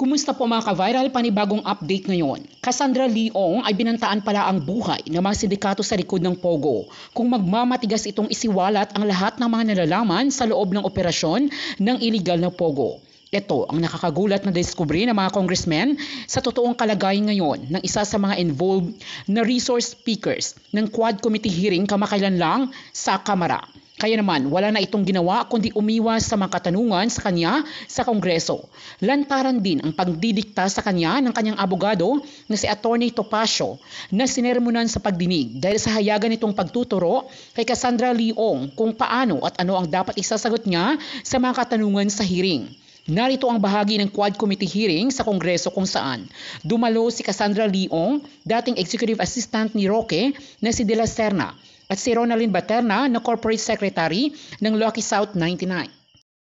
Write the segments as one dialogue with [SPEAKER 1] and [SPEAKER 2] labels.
[SPEAKER 1] Kumusta po mga ka-viral? Panibagong update ngayon. Cassandra Leong ay binantaan pala ang buhay ng mga sindikato sa likod ng Pogo kung magmamatigas itong isiwalat ang lahat ng mga nalalaman sa loob ng operasyon ng illegal na Pogo. Ito ang nakakagulat na diskubre ng mga congressmen sa totoong kalagayan ngayon ng isa sa mga involved na resource speakers ng Quad Committee hearing kamakailan lang sa Kamara. Kaya naman, wala na itong ginawa kundi umiwas sa mga katanungan sa kanya sa Kongreso. Lantaran din ang pagdidikta sa kanya ng kanyang abogado na si Attorney Topacio na sinermonan sa pagdinig dahil sa hayagan nitong pagtuturo kay Cassandra Leong kung paano at ano ang dapat isasagot niya sa mga katanungan sa hearing. Narito ang bahagi ng Quad Committee hearing sa Kongreso kung saan dumalo si Cassandra Leong, dating Executive Assistant ni Roque na si De La Serna at si Ronaldin Baterna na Corporate Secretary ng Lucky South 99.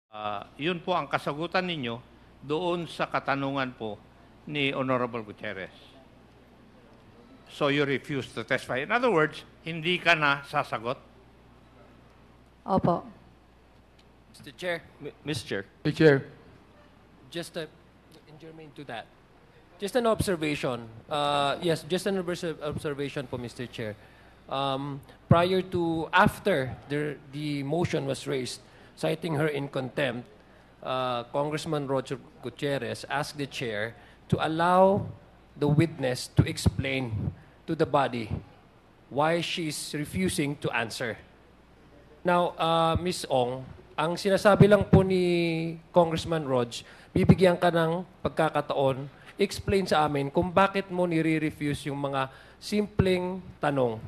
[SPEAKER 2] Ah, yun po ang kasagutan ninyo doon sa katanungan po ni Honorable Gutierrez. So you refuse to testify. In other words, hindi ka na sasagot.
[SPEAKER 3] Opo.
[SPEAKER 4] Mr. Chair,
[SPEAKER 5] M- Mr. Chair,
[SPEAKER 6] Mr. Chair,
[SPEAKER 4] just a, in germane to that, just an observation. Uh, yes, just an obs- observation po, Mr. Chair. Um, prior to, after the, the motion was raised, citing her in contempt, uh, Congressman Roger Gutierrez asked the chair to allow the witness to explain to the body why she's refusing to answer. Now, uh, Ms. Ong, ang sinasabi lang po ni Congressman Rog, bibigyan ka ng pagkakataon, explain sa amin kung bakit mo nire-refuse yung mga simpleng tanong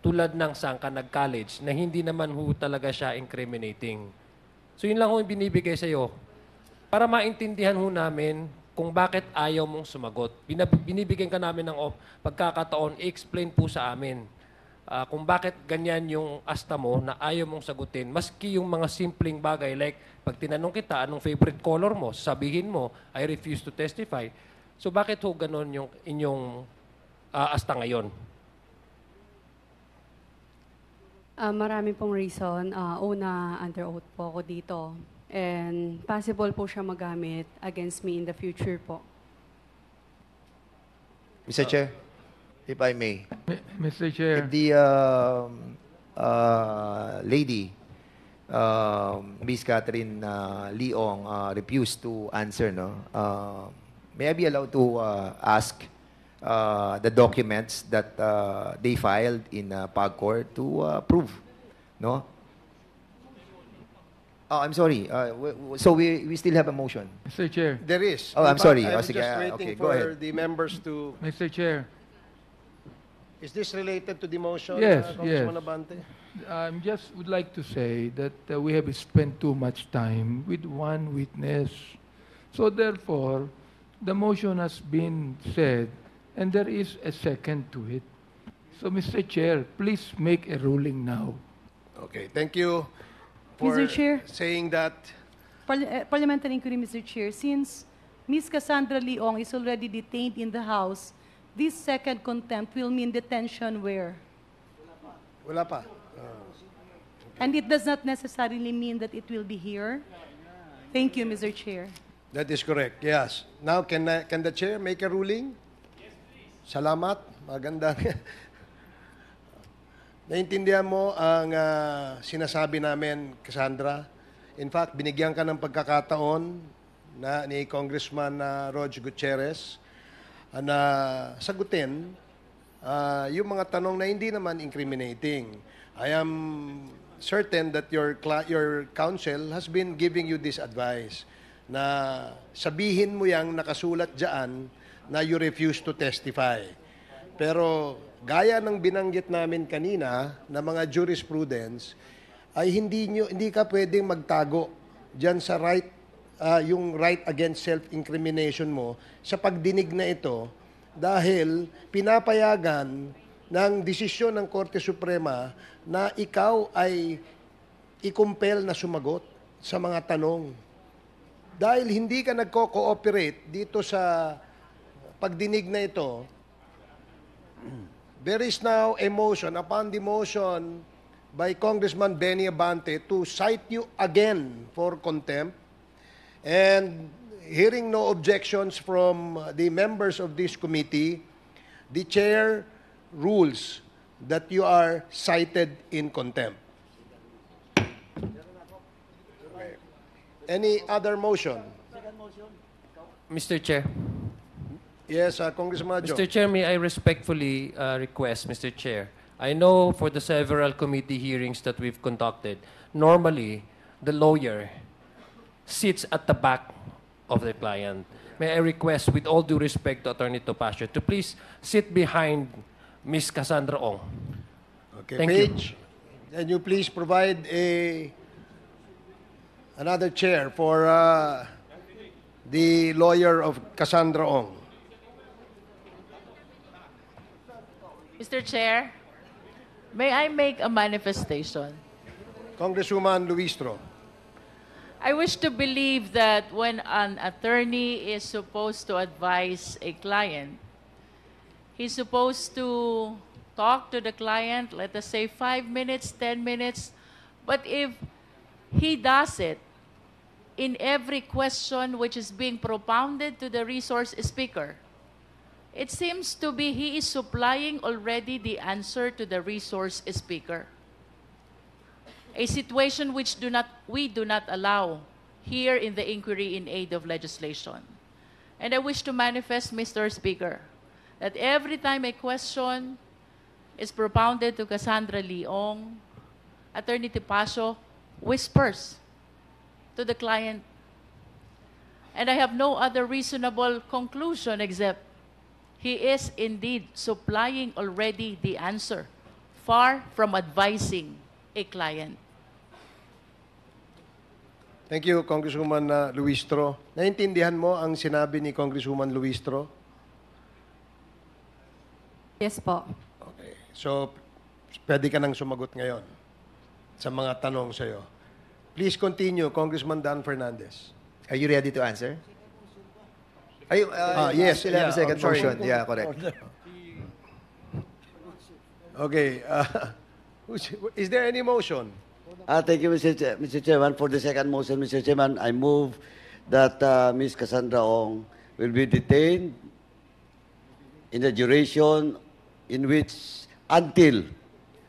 [SPEAKER 4] tulad ng saan ka nag-college na hindi naman ho talaga siya incriminating. So yun lang ho yung binibigay sa iyo para maintindihan ho namin kung bakit ayaw mong sumagot. Binab- binibigyan ka namin ng op- pagkakataon, i-explain po sa amin ah, kung bakit ganyan yung asta mo na ayaw mong sagutin. Maski yung mga simpleng bagay like pag tinanong kita anong favorite color mo, sabihin mo, I refuse to testify. So bakit ho ganon yung inyong ah, asta ngayon?
[SPEAKER 3] Ah, marami pong reason. Ah, una, under oath po ako dito. And possible po siya magamit against me in the future po.
[SPEAKER 7] Mr. Chair, if I may,
[SPEAKER 6] M- Mr. Chair,
[SPEAKER 7] if the um, uh, lady, um, Miss Catherine uh, Leong, uh, refused to answer, no? Uh, may I be allowed to uh, ask uh, the documents that uh, they filed in uh, PAGCOR to uh, prove, no? Oh, I'm sorry. Uh, w- w- so we, we still have a motion.
[SPEAKER 6] Mr. Chair,
[SPEAKER 5] There is.
[SPEAKER 7] Oh, I'm
[SPEAKER 5] In
[SPEAKER 7] sorry.
[SPEAKER 5] I'm
[SPEAKER 7] Oh,
[SPEAKER 5] just
[SPEAKER 7] sige, ah,
[SPEAKER 5] waiting
[SPEAKER 7] okay, go
[SPEAKER 5] for
[SPEAKER 7] ahead.
[SPEAKER 5] the members to...
[SPEAKER 6] Mr. Chair,
[SPEAKER 5] Is this related to the motion,
[SPEAKER 6] Yes,
[SPEAKER 5] uh, Congressman
[SPEAKER 6] yes.
[SPEAKER 5] Abante?
[SPEAKER 6] I just would like to say that uh, we have spent too much time with one witness. So therefore, the motion has been said and there is a second to it. So Mr. Chair, please make a ruling now.
[SPEAKER 5] Okay, thank you for
[SPEAKER 8] Mr. Chair.
[SPEAKER 5] saying that.
[SPEAKER 8] Parli- uh, Parliamentary inquiry, Mr. Chair. Since Ms. Cassandra Leong is already detained in the House, this second contempt will mean detention where?
[SPEAKER 5] Wala pa.
[SPEAKER 8] And it does not necessarily mean that it will be here. Thank you, Mr. Chair.
[SPEAKER 5] That is correct, yes. Now, can, I- can the chair make a ruling? Salamat. Maganda. Naintindihan mo ang ah, sinasabi namin, Cassandra. In fact, binigyan ka ng pagkakataon na ni Congressman uh, Rog Gutierrez ah, na sagutin ah, yung mga tanong na hindi naman incriminating. I am certain that your your counsel has been giving you this advice na sabihin mo yang nakasulat diyan na you refuse to testify. Pero gaya ng binanggit namin kanina na mga jurisprudence ay hindi nyo, hindi ka pwedeng magtago diyan sa right ah, yung right against self-incrimination mo sa pagdinig na ito dahil pinapayagan ng desisyon ng Korte Suprema na ikaw ay ikumpel na sumagot sa mga tanong. Dahil hindi ka nagko-cooperate dito sa pagdinig na ito, there is now a motion upon the motion by Congressman Benny Abante to cite you again for contempt. And hearing no objections from the members of this committee, the chair rules that you are cited in contempt. Any other motion?
[SPEAKER 4] Mr. Chair.
[SPEAKER 5] Yes, uh, Congressman.
[SPEAKER 4] Mr. Chair, may I respectfully uh, request, Mr. Chair, I know for the several committee hearings that we've conducted, normally the lawyer sits at the back of the client. May I request, with all due respect to Attorney Topacio, to please sit behind Ms. Cassandra Ong.
[SPEAKER 5] Okay,
[SPEAKER 4] Thank you.
[SPEAKER 5] Paige, can you please provide a another chair for uh, the lawyer of Cassandra Ong?
[SPEAKER 9] Mr. Chair, may I make a manifestation?
[SPEAKER 5] Congresswoman Luistro.
[SPEAKER 9] I wish to believe that when an attorney is supposed to advise a client, he's supposed to talk to the client, let us say five minutes, 10 minutes. But if he does it in every question which is being propounded to the resource speaker, it seems to be he is supplying already the answer to the resource speaker. A situation which do not, we do not allow here in the inquiry in aid of legislation. And I wish to manifest, Mr. Speaker, that every time a question is propounded to Cassandra Leong, Attorney Tipacio whispers to the client. And I have no other reasonable conclusion except he is indeed supplying already the answer, far from advising a client.
[SPEAKER 5] Thank you, Congresswoman uh, Luistro. Naintindihan mo ang sinabi ni Congresswoman Luistro?
[SPEAKER 3] Yes po.
[SPEAKER 5] Okay. So, pwede ka nang sumagot ngayon sa mga tanong sa'yo. Please continue, Congressman Dan Fernandez.
[SPEAKER 7] Are you ready to answer? Are you,
[SPEAKER 5] Ah,
[SPEAKER 7] uh,
[SPEAKER 5] yes,
[SPEAKER 7] still have a
[SPEAKER 5] yeah,
[SPEAKER 7] second
[SPEAKER 5] I'm sorry.
[SPEAKER 7] motion. Yeah, correct.
[SPEAKER 5] Okay. Uh, is there any motion?
[SPEAKER 10] Uh, thank you, Mr. Chair, Mr. Chairman. For the second motion, Mr. Chairman, I move that uh, Ms. Cassandra Ong will be detained in the duration in which until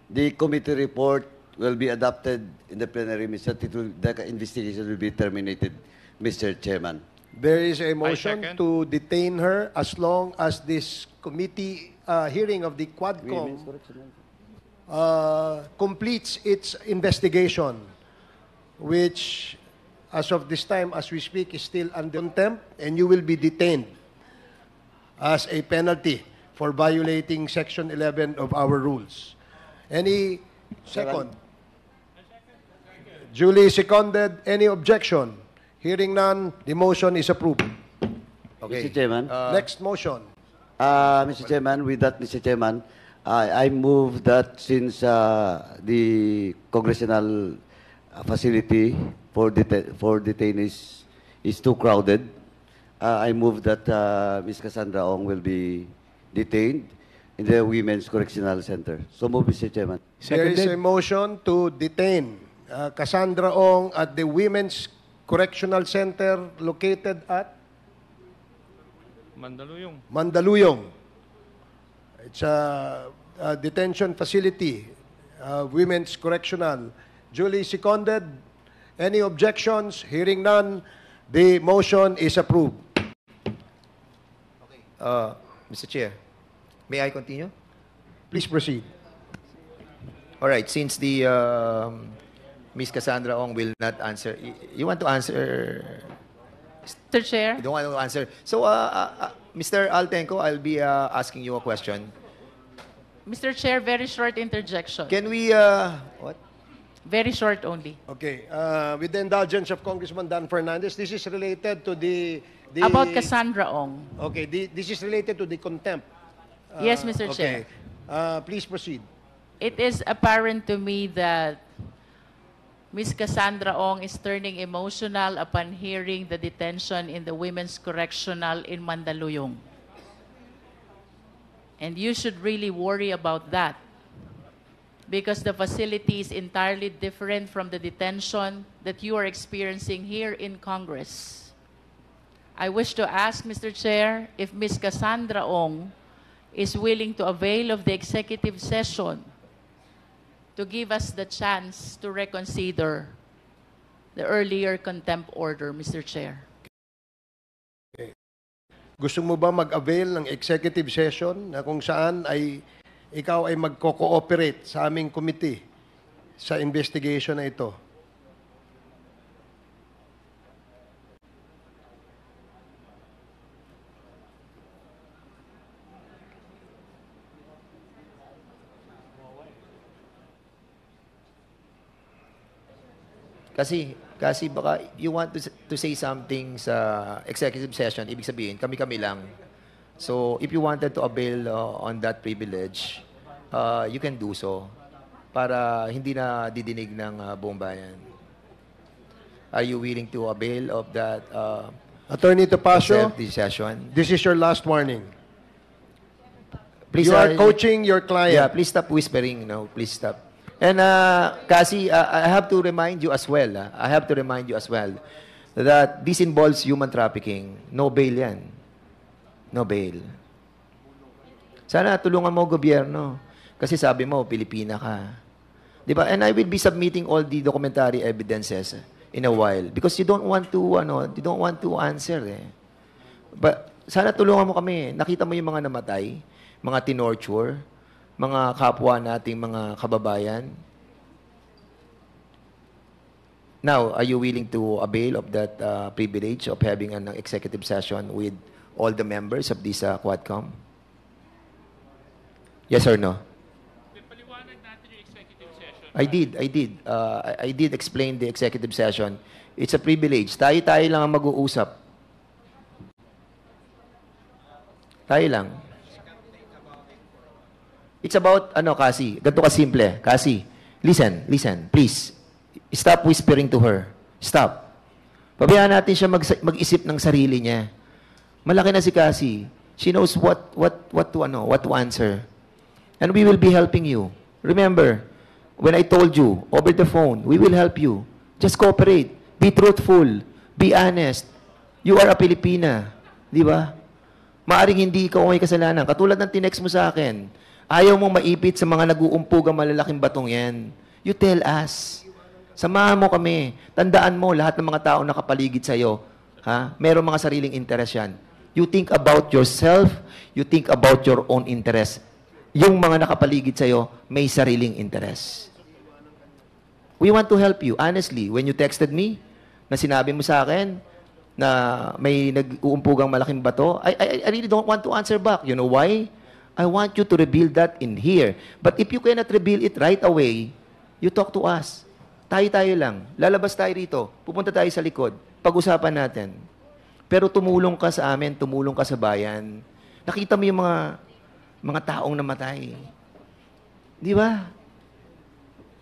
[SPEAKER 10] the committee report will be adopted in the plenary, Mr. Tito, the investigation will be terminated, Mr. Chairman.
[SPEAKER 5] There is a motion
[SPEAKER 2] second.
[SPEAKER 5] to detain her as long as this committee uh, hearing of the Quadcom uh, completes its investigation, which, as of this time, as we speak, is still under contempt, and you will be detained as a penalty for violating Section 11 of our rules. Any second? Duly seconded. Any objection? Hearing none, the motion is approved.
[SPEAKER 7] Okay.
[SPEAKER 10] Mr. Chairman.
[SPEAKER 5] Next motion.
[SPEAKER 10] Uh, Mr. Chairman, with that, Mr. Chairman, I, I move that since uh, the congressional uh, facility for, deta- for detainees is too crowded, uh, I move that uh, Ms. Cassandra Ong will be detained in the Women's Correctional Center. So move, Mr. Chairman.
[SPEAKER 5] There is a
[SPEAKER 6] Seconded.
[SPEAKER 5] motion to detain uh, Cassandra Ong at the Women's Correctional Center located at
[SPEAKER 2] Mandaluyong.
[SPEAKER 5] Mandaluyong. It's a, a detention facility, uh, Women's Correctional. Duly seconded. Any objections? Hearing none, the motion is approved.
[SPEAKER 7] Uh, Mr. Chair, may I continue?
[SPEAKER 5] Please proceed.
[SPEAKER 7] All right, since the um, Ms. Cassandra Ong will not answer, y- you want to answer?
[SPEAKER 9] Mr. Chair,
[SPEAKER 7] You don't want to answer. So, uh, uh, uh, Mr. Altenco, I'll be uh, asking you a question.
[SPEAKER 9] Mr. Chair, very short interjection.
[SPEAKER 7] Can we, uh, what?
[SPEAKER 9] Very short only.
[SPEAKER 5] Okay. Uh, with the indulgence of Congressman Dan Fernandez, this is related to the... the
[SPEAKER 9] About Cassandra Ong.
[SPEAKER 5] Okay, the, this is related to the contempt. Uh,
[SPEAKER 9] Yes, Mr.
[SPEAKER 5] okay.
[SPEAKER 9] Chair.
[SPEAKER 5] Uh, please proceed.
[SPEAKER 9] It is apparent to me that Ms. Cassandra Ong is turning emotional upon hearing the detention in the Women's Correctional in Mandaluyong. And you should really worry about that because the facility is entirely different from the detention that you are experiencing here in Congress. I wish to ask, Mr. Chair, if Ms. Cassandra Ong is willing to avail of the executive session to give us the chance to reconsider the earlier contempt order, Mr. Chair.
[SPEAKER 5] Gusto mo ba mag-avail ng executive session na kung saan ay ikaw ay magko-cooperate sa aming committee sa investigation na ito?
[SPEAKER 7] Kasi, kasi baka you want to, to say something sa executive session, ibig sabihin, kami-kami lang. So, if you wanted to avail uh, on that privilege, uh, you can do so para hindi na didinig ng uh, buong bayan. Are you willing to avail of that uh,
[SPEAKER 5] Attorney Topacio,
[SPEAKER 7] executive session?
[SPEAKER 5] this is your last warning.
[SPEAKER 7] Please,
[SPEAKER 5] you are
[SPEAKER 7] uh,
[SPEAKER 5] coaching your
[SPEAKER 7] Yeah,
[SPEAKER 5] client.
[SPEAKER 7] please stop whispering. No, please stop. And uh, Kasi, uh, I have to remind you as well. ah, I have to remind you as well that this involves human trafficking. No bail yan. No bail. Sana tulungan mo gobyerno. Kasi sabi mo, Pilipina ka. Di ba? And I will be submitting all the documentary evidences in a while because you don't want to ano, you don't want to answer eh. But sana tulungan mo kami. Nakita mo yung mga namatay, mga tinorture, mga kapwa nating mga kababayan. Now, are you willing to avail of that uh, privilege of having an executive session with all the members of this uh, Quadcom? Yes or no? I did, I did. Uh, I, did explain the executive session. It's a privilege. Tayo-tayo lang ang mag-uusap. Tayo lang. It's about, ano, Kasi, ganito ka simple. Kasi, listen, listen, please. Stop whispering to her. Stop. Pabayaan natin siya mag, mag-isip ng sarili niya. Malaki na si Kasi. She knows what, what, what to, ano, what to answer. And we will be helping you. Remember, when I told you, over the phone, we will help you. Just cooperate. Be truthful. Be honest. You are a Pilipina. Di ba? Maaring hindi ikaw may kasalanan. Katulad ng tinext mo sa akin, ayaw mong maipit sa mga nag-uumpog ang malalaking batong yan. You tell us. Samahan mo kami. Tandaan mo, lahat ng mga tao nakapaligid sa'yo, ha? Merong mga sariling interest yan. You think about yourself, you think about your own interest. Yung mga nakapaligid sa'yo, may sariling interest. We want to help you. Honestly, when you texted me, na sinabi mo sa akin, na may nag-uumpugang malaking bato, I, I, I really don't want to answer back. You know why? I want you to reveal that in here. But if you cannot reveal it right away, you talk to us. Tayo-tayo lang. Lalabas tayo rito. Pupunta tayo sa likod. Pag-usapan natin. Pero tumulong ka sa amin, tumulong ka sa bayan. Nakita mo yung mga mga taong namatay. Di ba?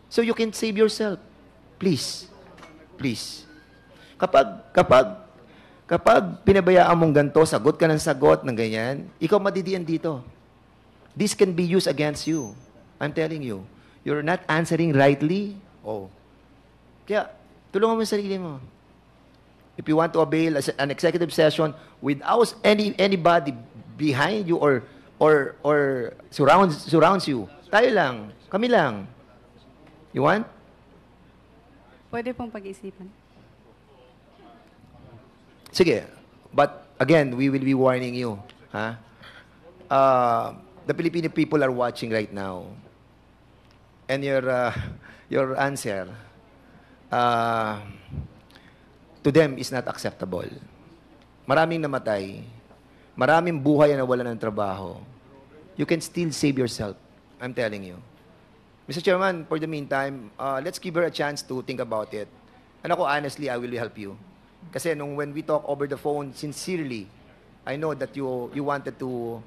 [SPEAKER 7] So you can save yourself. Please. Please. Kapag, kapag, kapag pinabayaan mong ganito, sagot ka ng sagot ng ganyan, ikaw madidiyan dito. This can be used against you. I'm telling you. You're not answering rightly. Oh. Kaya, tulungan mo yung sarili mo. If you want to avail an executive session without any anybody behind you or or or surrounds surrounds you, tayo lang, kami lang. You want?
[SPEAKER 3] Pwede pong pag-isipan.
[SPEAKER 7] Sige. But again, we will be warning you. Ha? Uh, the Filipino people are watching right now. And your, uh, your answer uh, to them is not acceptable. Maraming namatay. Maraming buhay na wala ng trabaho. You can still save yourself. I'm telling you. Mr. Chairman, for the meantime, uh, let's give her a chance to think about it. And ako, honestly, I will help you. Kasi nung when we talk over the phone, sincerely, I know that you you wanted to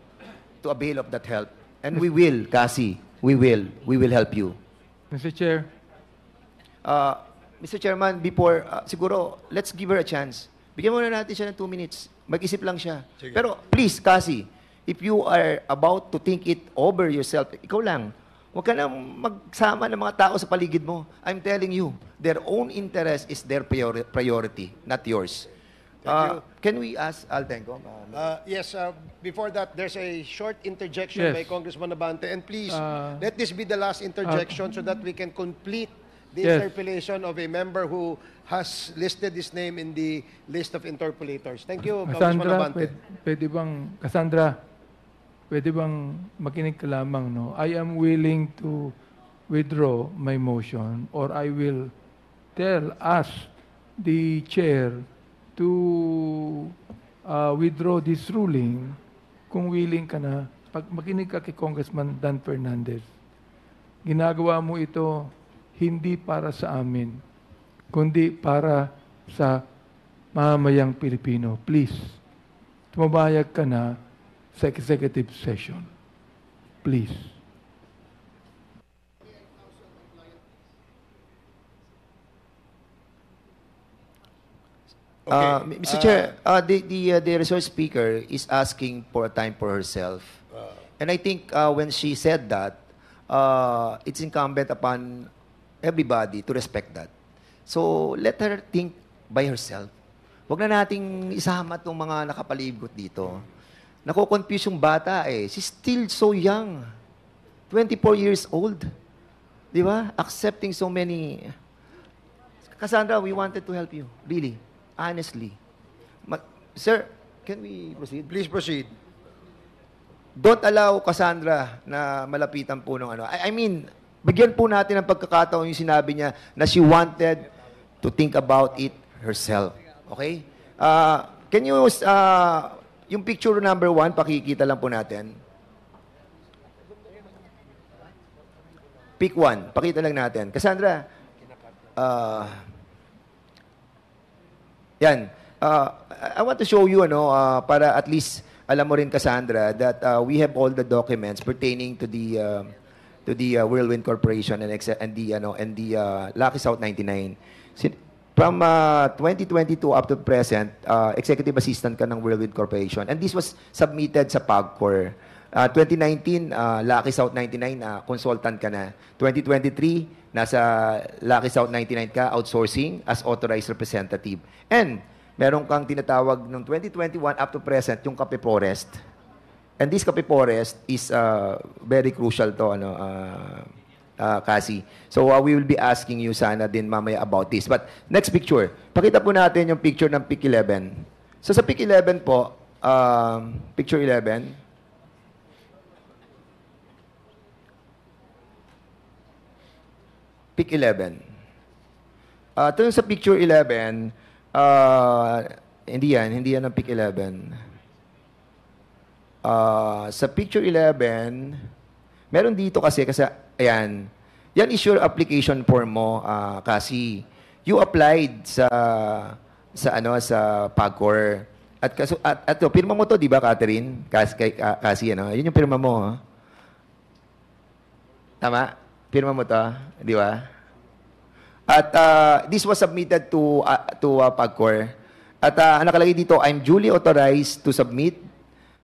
[SPEAKER 7] to avail of that help. And we will, Kasi, we will. We will help you.
[SPEAKER 6] Mr. Chair,
[SPEAKER 7] Uh, Mr. Chairman, before, uh, siguro, let's give her a chance. Bigyan muna natin siya ng two minutes. Mag-isip lang siya. Pero please, Kasi, if you are about to think it over yourself, ikaw lang, huwag ka nang magsama ng mga tao sa paligid mo. I'm telling you, their own interest is their priori- priority, not yours. Uh, can we ask Altenco? Uh,
[SPEAKER 5] Uh, yes, uh, before that, there's a short interjection
[SPEAKER 6] Yes.
[SPEAKER 5] by Congressman Abante. And please,
[SPEAKER 6] Uh,
[SPEAKER 5] let this be the last interjection so that we can complete the
[SPEAKER 6] Yes.
[SPEAKER 5] interpellation of a member who has listed his name in the list of interpellators. Thank you, Congressman
[SPEAKER 6] Cassandra,
[SPEAKER 5] Abante.
[SPEAKER 6] pwede, pwede bang, Cassandra, pwede bang makinig ka lamang, no? I am willing to withdraw my motion or I will tell us, the chair, to uh, withdraw this ruling kung willing ka na. Pag makinig ka kay Congressman Dan Fernandez, ginagawa mo ito hindi para sa amin, kundi para sa mamamayang Pilipino. Please, tumabayag ka na sa executive session. Please.
[SPEAKER 7] Uh,
[SPEAKER 5] Okay.
[SPEAKER 7] Mr. Chair, uh, the, the, uh, the resource speaker is asking for a time for herself. and I think uh, when she said that, uh, it's incumbent upon everybody to respect that. So let her think by herself. Huwag na nating isama itong mga nakapalibot dito. Nako-confuse yung bata eh. She's still so young. 24 years old. Di ba? Accepting so many... Cassandra, we wanted to help you. Really. Honestly. Ma- Sir, can we proceed?
[SPEAKER 5] Please proceed.
[SPEAKER 7] Don't allow Cassandra na malapitan po ng ano. I, I mean, bigyan po natin ng pagkakataon yung sinabi niya na she wanted to think about it herself. Okay? Uh, can you, uh, yung picture number one, pakikita lang po natin. Pick one. Pakita lang natin. Cassandra, uh, yan. Uh, I want to show you, ano, uh, para at least alam mo rin, Cassandra, that uh, we have all the documents pertaining to the um, to the uh, Whirlwind Corporation and, and the ano and the uh, Lucky South 99. Sin- From uh, 2022 up to present, uh, executive assistant ka ng Whirlwind Corporation. And this was submitted sa PAGCOR. Uh, 2019, uh, Lucky South 99, uh, consultant ka na. 2023, nasa Lucky South 99 ka, outsourcing as authorized representative. And meron kang tinatawag ng 2021 up to present, yung Kape Forest. And this Kape Forest is uh, very crucial to, ano, uh, uh, Cassie. So uh, we will be asking you sana din mamaya about this. But next picture. Pakita po natin yung picture ng PIC 11. So sa PIC 11 po, um, picture 11, PIC 11. Uh, ito yung sa picture 11, uh, hindi yan, hindi yan ang PIC 11. Uh, sa picture 11, meron dito kasi, kasi, ayan, yan is your application form mo, uh, kasi you applied sa, sa ano, sa PAGCOR. At, kaso, at, at pirma mo to, di ba, Catherine? Kasi, kay, kasi, ano, yun yung pirma mo, ha? Tama? Pirma mo to, di ba? At uh, this was submitted to uh, to uh, PAGCOR. At uh, nakalagay dito, I'm duly authorized to submit